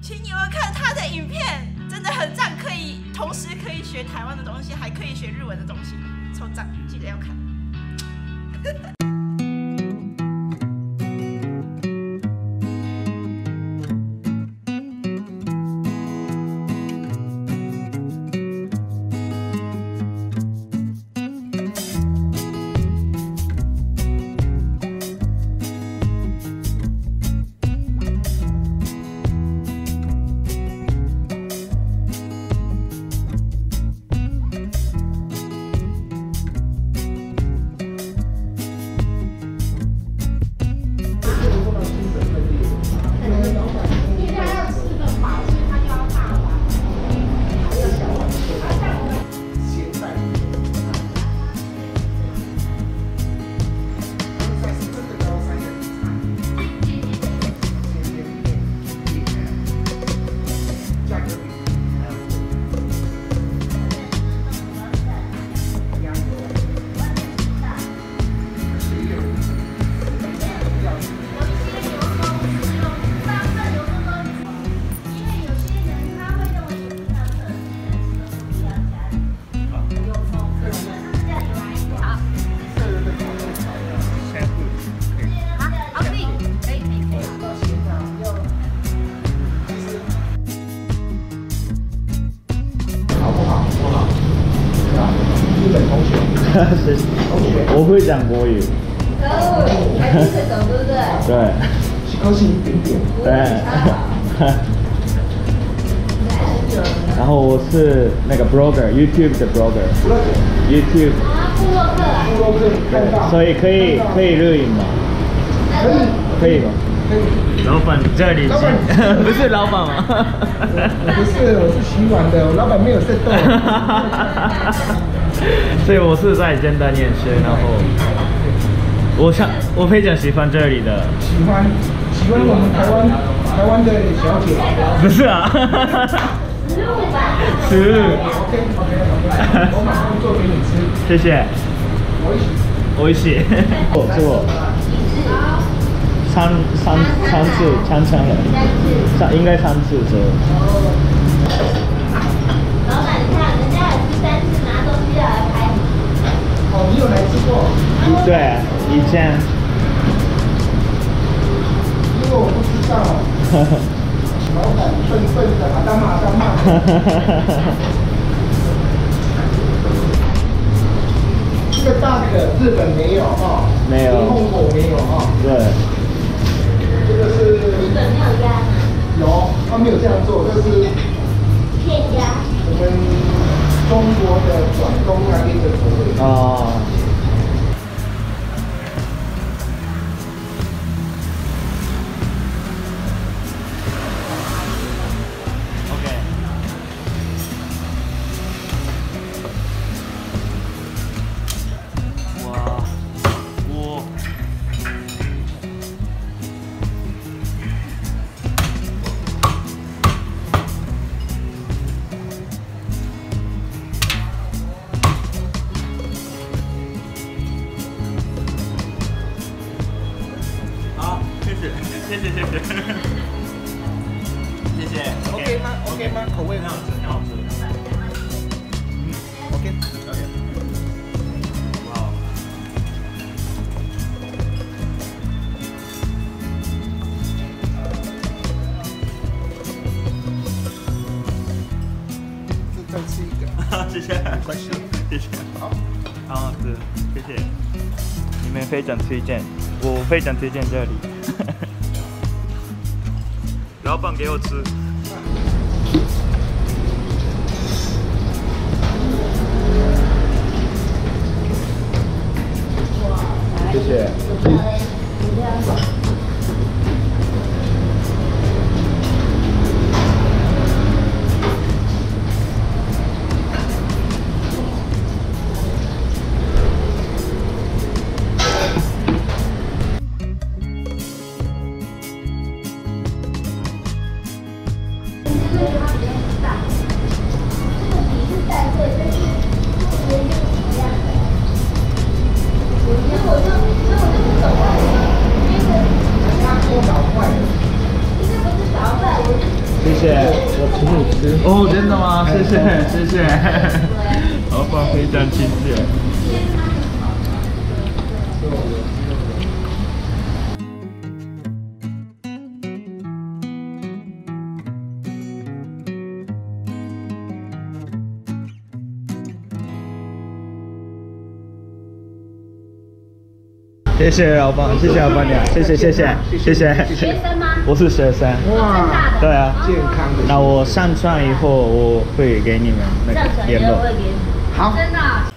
请你们看他的影片，真的很赞，可以同时可以学台湾的东西，还可以学日文的东西，超赞，记得要看。我会讲国语。哦，还听得懂，对不对？对。高兴一点点。对。然后我是那个 blogger，YouTube 的 blogger。YouTube。啊，布洛克啊。布洛克看到。所以可以可以录影吗？可以。可以吗？老板这里老板不是老板吗？不是，我是洗碗的，我老板没有在动。所以我是在简单念书，然后我想我非常喜欢这里的。喜欢喜欢我们台湾台湾的小姐。不是啊。食物吧。食物。OK OK OK，我马上做给你吃。谢谢。我一起。我一起。我是我。三三三次，三次了。三应该三次左右。老板，你看人家有第三次拿东西要来拍。哦，你有来吃过？对，以前。因为我不知道。老板笨笨的，阿达玛阿达玛。这个大可日本没有哈。没有。红果没有哈。对。这个是。日本没有鸭？有，他没有这样做，这是。片鸭。我们中国的广东那边的口味。哦。谢谢谢谢，谢谢。OK 吗？OK 吗？口味很好吃，很好吃。嗯，OK OK。哇。再吃一个，谢谢，关系，谢谢。好，好好吃，谢谢。你们非常推荐，我非常推荐这里。老板给我吃。谢谢。我请你吃。哦，真的吗？谢谢，谢谢。老板非常亲切。谢谢老板，谢谢老板娘，谢谢谢谢谢谢。学生吗？我是学生。哇对啊，健康的。那我上传以后，我会给你们那个联络。好。真的啊。